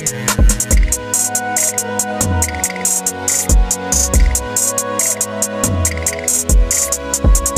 Thank you.